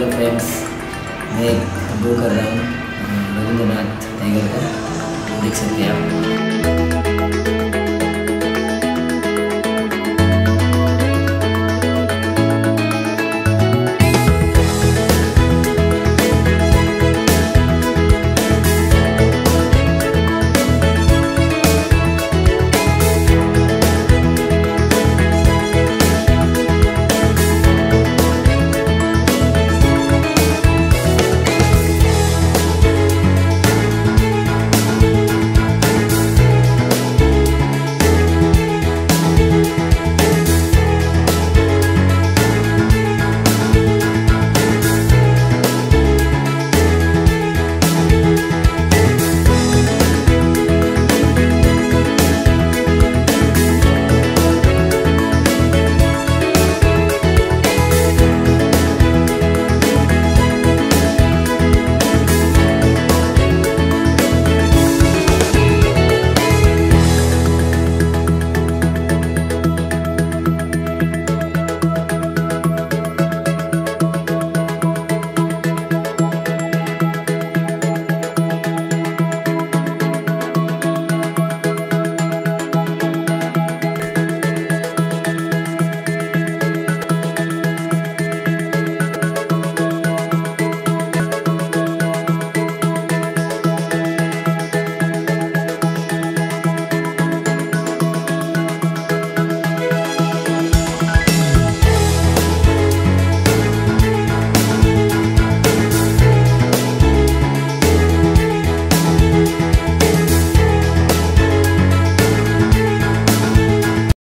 Hello friends मैं एक draw कर रहा हूँ, रविंद्रनाथ टैगर का, देख सकते हैं आप।